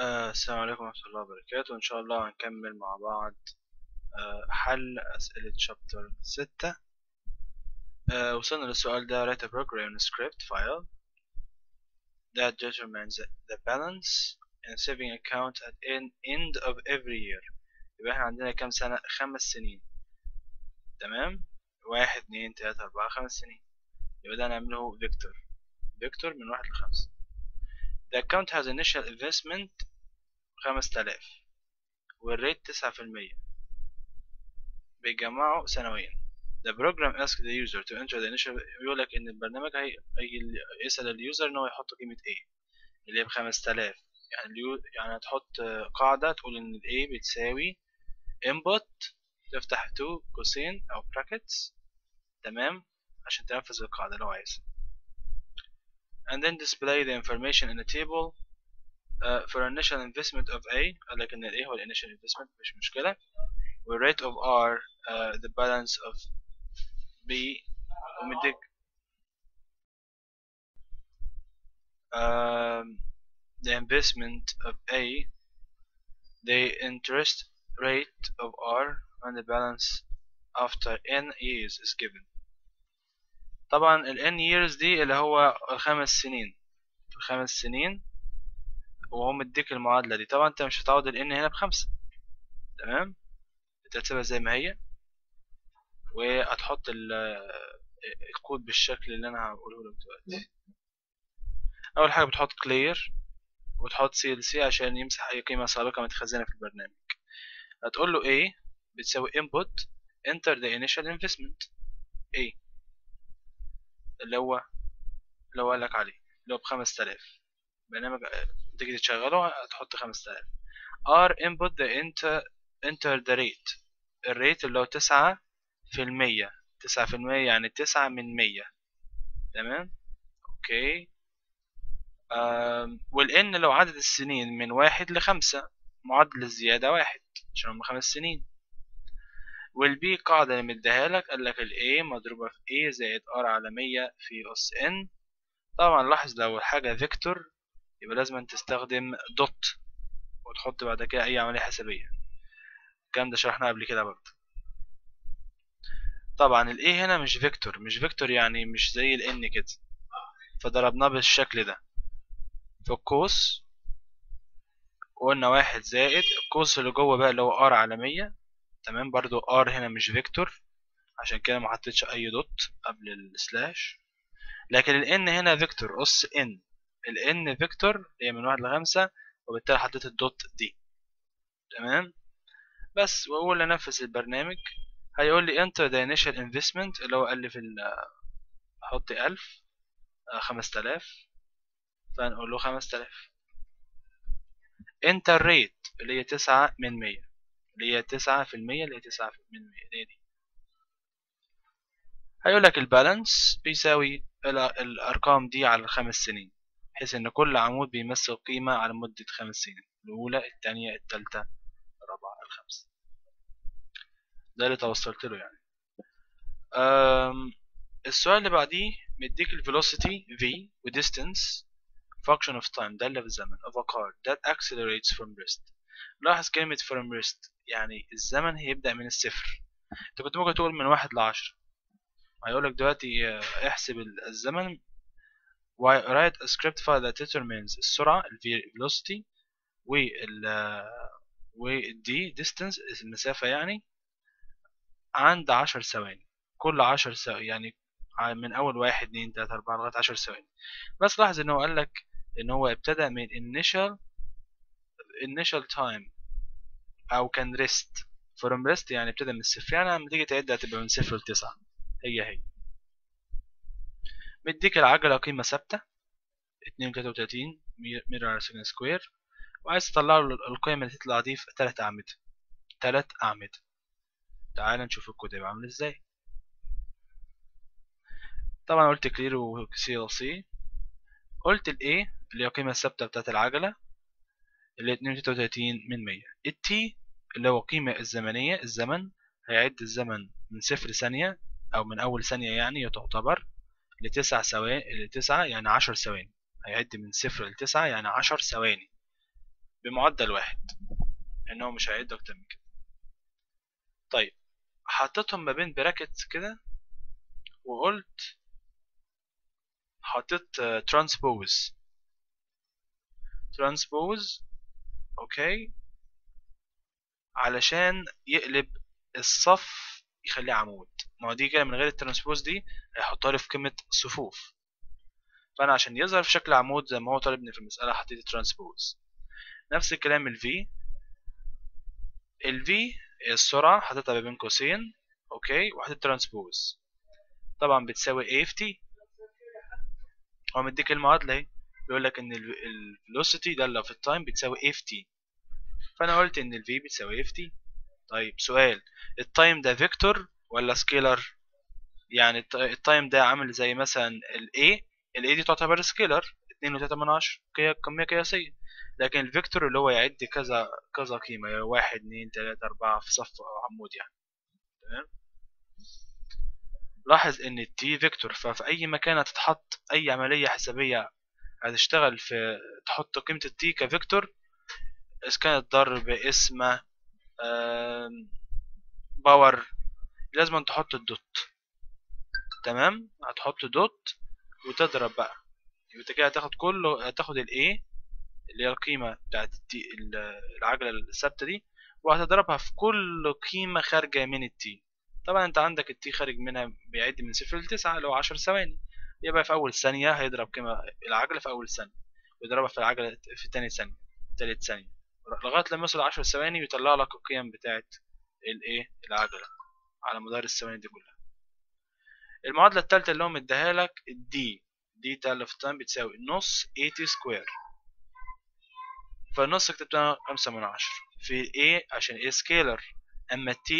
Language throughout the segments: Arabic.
آه السلام عليكم ورحمة الله وبركاته. إن شاء الله هنكمل مع بعض آه حل أسئلة شابتر ستة. آه وصلنا للسؤال ده write a program script file that determines the balance in saving account at the end of every year. يبقى إحنا عندنا كام سنة؟ خمس سنين. تمام؟ واحد اتنين تلاتة أربعة خمس سنين. يبقى ده هنعمله فيكتور vector من واحد لخمسة. The account has initial investment خمس تلاف وال rate تسعة في المية. بيجمعوا سنويا. The program asks the user to enter the initial يقول لك إن البرنامج هي... هي... يسأل ال user إن هو يحط قيمة A اللي هي بخمس تلاف يعني. يعني هتحط قاعدة تقول إن ال A بتساوي input تفتح تو قوسين أو brackets. تمام؟ عشان تنفذ القاعدة لو عايز and then display the information in a table. for initial investment of A قال لك إن ال A هو ال initial investment مش مشكلة و rate of R uh, the balance of B ومديك um, the investment of A the interest rate of R and the balance after n years is given طبعا ال n years دي اللي هو الخمس سنين الخمس سنين وهو مديك المعادلة دي. طبعا أنت مش هتعوض ال n هنا بخمسة. تمام؟ تحسبها زي ما هي. وهتحط الكود بالشكل اللي أنا هقوله لك دلوقتي. أول حاجة بتحط clear وتحط clc عشان يمسح أي قيمة سابقة متخزنه في البرنامج. هتقول له a بتساوي input enter the initial investment. A اللي هو اللي هو قالك عليه اللي هو بخمس تلاف برنامج تيجي تشغله هتحط خمس تلاف r input the enter enter the rate. الريت اللي هو تسعة في المية. تسعة في المية يعني تسعة من مية. تمام؟ أوكي. والان لو عدد السنين من واحد لخمسة معدل الزيادة واحد عشان هما خمس سنين. وال B قاعدة اللي مديها لك قال لك ال A مضروبة في a زائد r على مية في اس n. طبعا لاحظ لو الحاجة vector يبقى لازم تستخدم dot وتحط بعد كده أي عملية حسابية. الكلام ده شرحناه قبل كده برضه. طبعا ال A هنا مش vector. مش vector يعني مش زي ال N كده. فضربناه بالشكل ده. في القوس وقلنا واحد زائد القوس اللي جوه بقى اللي هو R على تمام؟ برضو R هنا مش vector. عشان كده ما حطيتش أي dot قبل ال slash لكن ال N هنا vector. أس N. ال N vector هي من واحد لخمسة وبالتالي حطيت ال dot دي. تمام؟ بس وأول أنفذ البرنامج. هيقول لي enter the initial investment اللي هو في ال أحط ألف خمس تلاف فنقول له خمس تلاف enter rate اللي هي تسعة من مية. اللي هي تسعة في المية اللي هي تسعة من مية. اللي هي دي. هيقول لك البالانس بيساوي الأرقام دي على الخمس سنين. بحيث إن كل عمود بيمثل قيمة على مدة خمس سنين الأولى التانية التالتة الرابعة الخامسة. ده اللي توصلت له يعني. السؤال اللي بعديه مديك الفيلوسيتي v و distance function of time ده اللي في الزمن of a car that accelerates from rest. لاحظ كلمة from rest يعني الزمن هيبدأ من الصفر. أنت كنت ممكن تقول من واحد لعشرة. هيقولك دلوقتي احسب الزمن write a script file that determines السرعة ال velocity وال وال d distance المسافة يعني عند عشر ثواني. كل عشر ثواني يعني من أول واحد اتنين تلاتة أربعة لغاية عشر ثواني. بس لاحظ إن هو قالك إن هو ابتدأ من initial initial time أو كان rest. from rest يعني ابتدأ من الصفر. يعني لما تيجي تعد هتبقى من صفر لتسعة. هي هي. مديك العجلة قيمة ثابتة. اتنين وتلاتة وتلاتين متر على second square. وعايز تطلع له القيمة اللي تطلع دي في تلات أعمدة. تلات أعمدة. تعال نشوف الكود هيبقى عامل إزاي. طبعا قلت clear و CLC قلت ال A اللي هي القيمة الثابتة بتاعت العجلة اللي هي 32 من 100 ال T اللي هو القيمة الزمنية الزمن هيعد الزمن من صفر ثانية أو من أول ثانية يعني تعتبر لتسع ثواني لتسعة يعني عشر ثواني. هيعد من صفر لتسعة يعني عشر ثواني بمعدل واحد. ان هو مش هيعد أكتر من كده. طيب حطيتهم ما بين براكتس كده وقلت حطيت transpose transpose أوكي علشان يقلب الصف يخليه عمود. ما هو دي كده من غير ال transpose دي هيحطها لي في قيمة صفوف. فأنا عشان يظهر في شكل عمود زي ما هو طالبني في المسألة حطيت transpose. نفس الكلام ال V. ال V السرعة حطيتها بين قوسين okay؟ وحطيت transpose. طبعا بتساوي A في T. هو مديك المعادلة أهي. بيقول لك إن ال velocity دالة في ال time بتساوي A في T. فأنا قلت إن ال V بتساوي A في T. طيب سؤال. ال time ده vector ولا scalar؟ يعني ال time ده عامل زي مثلا ال A ال A دي تعتبر scalar 2.3 من عشرة كمية قياسية. لكن ال vector اللي هو يعد كذا كذا قيمة يعني واحد اتنين تلاتة أربعة في صف أو عمود يعني. تمام؟ لاحظ إن ال T vector ففي أي مكان هتتحط أي عملية حسابية هتشتغل في تحط قيمة ال T ك vector إذا كانت ضرب اسمه power. لازم تحط ال dot. تمام؟ هتحط dot وتضرب بقى. يبقى كده هتاخد كله هتاخد الايه اللي هي القيمة بتاعت التي العجلة الثابتة دي وهتضربها في كل قيمة خارجة من التي طبعا أنت عندك التي خارج منها بيعد من صفر لتسعة اللي هو عشر ثواني. يبقى في أول ثانية هيضرب قيمة العجلة في أول ثانية ويضربها في العجلة في تاني ثانية تالت ثانية. لغاية لما يوصل عشر ثواني ويطلع لك القيم بتاعت الايه العجلة على مدار الثواني دي كلها. المعادلة التالتة اللي هو مديها لك الدي دي دالة في time بتساوي نص A T square فالنص كتبتها خمسة من عشرة في A عشان A scalar أما T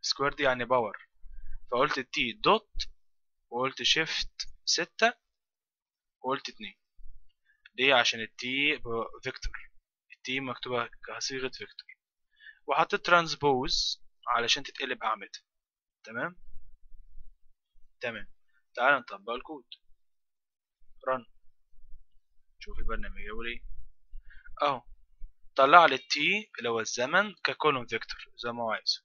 square دي يعني power فقلت T dot وقلت shift ستة وقلت اتنين. ليه؟ عشان ال T vector ال T مكتوبة كصيغة vector. وحطيت transpose علشان تتقلب أعمدة. تمام؟ تمام. تعال نطبق الكود. run شوف البرنامج يقول إيه. أهو. طلع لي ال T اللي هو الزمن ك column vector زي ما هو عايزه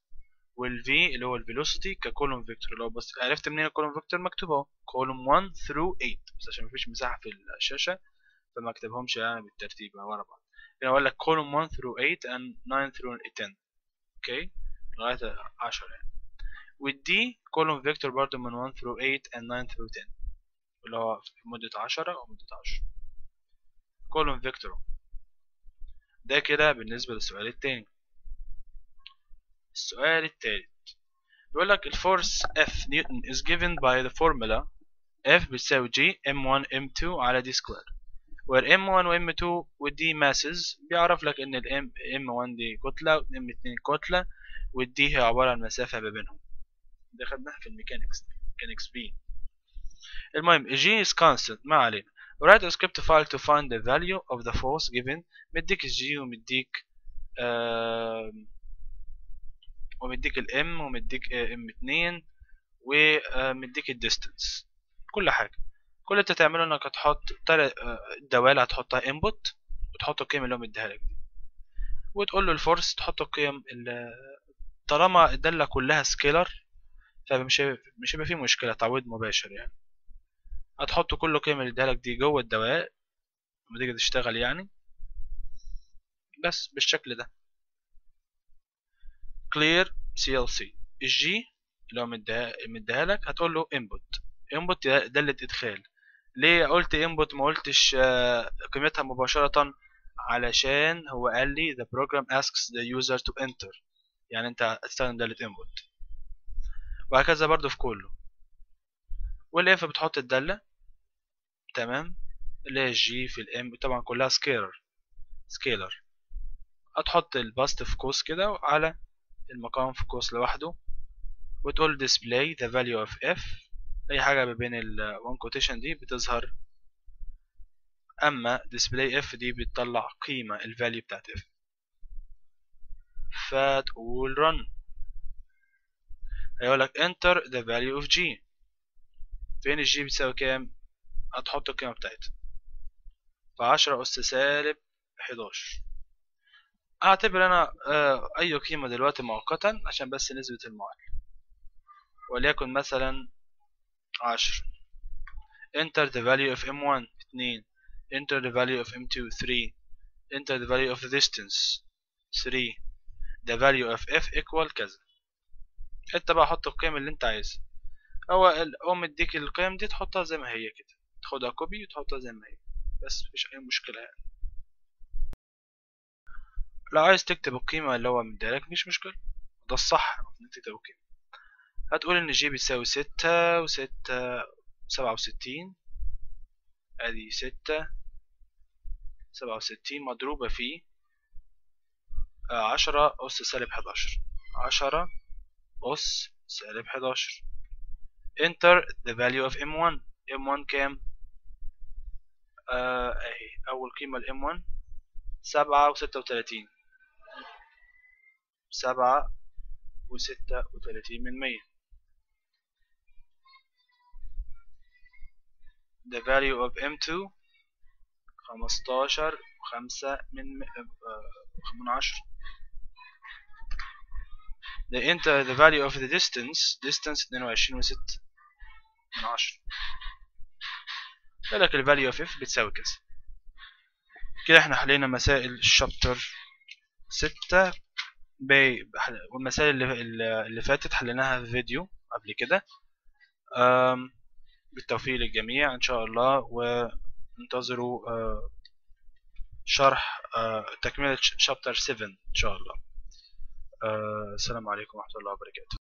وال V اللي هو ال velocity ك column vector. هو بس عرفت منين ال column vector مكتوب أهو؟ column 1 through 8 بس عشان مفيش مساحة في الشاشة فما اكتبهمش يعني بالترتيب ورا بعض. يعني أقول لك column 1 through 8 and 9 through 10 okay لغاية 10 يعني وال D column vector برضو من 1 through 8 and 9 through 10 اللي هو مدة 10 ومدة 10 column vector ده كده بالنسبة للسؤال التاني. السؤال التالت. بيقول لك ال force F newton is given by the formula F بتساوي G M1 M2 على D square. Where M1 و M2 و the masses بيعرف لك إن ال M M1 دي كتلة و M2 كتلة وال D هي عبارة عن مسافة ما بينهم. ده خدناها في ال mechanics mechanics B. المهم G is constant ما علينا. Write a script file to find the value of the force given. مديك ال G ومديك آه ومديك ال M ومديك M اتنين ومديك ال distance كل حاجة. كل اللي انت تعمله انك هتحط الدوال هتحطها input وتحط القيم اللي هو مديها لك دي. وتقول له ال force تحط القيم طالما الدالة كلها scalar فمش مش هيبقى فيه مشكلة تعويض مباشر يعني. هتحط كل القيم اللي اديها لك دي جوه الدوال لما تيجي تشتغل يعني. بس بالشكل ده. clear CLC ال G اللي هو مديها لك هتقول له input. input دالة ادخال ليه قلت input ما قلتش قيمتها مباشرة؟ علشان هو قال لي the program asks the user to enter. يعني انت هتستخدم دالة input. وهكذا برضو في كله. وال F بتحط الدالة. تمام؟ اللي هي ال G في ال M طبعا كلها scalar scalar هتحط البسط في قوس كده على المقام في قوس لوحده. وتقول display the value of f. أي حاجة ما بين ال one quotation دي بتظهر أما display f دي بتطلع قيمة ال value بتاعت f. فتقول run هيقول لك enter the value of g. فين ال G بتساوي كام؟ هتحط القيمة بتاعتها. فعشرة أس سالب 11 أعتبر أنا آه، أي قيمة دلوقتي مؤقتا عشان بس نثبت المعادلة. وليكن مثلا 10 enter the value of m1 2 enter the value of m2 3 enter the value of the distance 3 the value of f equal كذا. انت بقى حط القيم اللي انت عايزها. هو هو مديك القيم دي تحطها زي ما هي كده. تاخدها copy وتحطها زي ما هي. بس مفيش أي مشكلة يعني. لو عايز تكتب القيمة اللي هو مديلك مش مشكلة. ده الصح إنك تكتب القيمة. هتقول إن G بيساوي ستة وستة سبعة وستين. أدي ستة سبعة وستين مضروبة في عشرة أس سالب حداشر. عشرة أس سالب حداشر. Enter the value of m1 m1 كام؟ آه أهي أول قيمة ل m1 سبعة وستة وتلاتين. سبعة وستة وتلاتين من مية. The value of m2 خمستاشر وخمسة من من عشرة the enter the value of the distance distance اتنين وعشرين وستة من عشرة قالك ال value of f بتساوي كذا. كده إحنا حلينا مسائل الشابتر ستة. باي والمسائل اللي, اللي فاتت حليناها في فيديو قبل كده. بالتوفيق للجميع إن شاء الله وانتظروا شرح تكملة شابتر 7 إن شاء الله. السلام عليكم ورحمة الله وبركاته.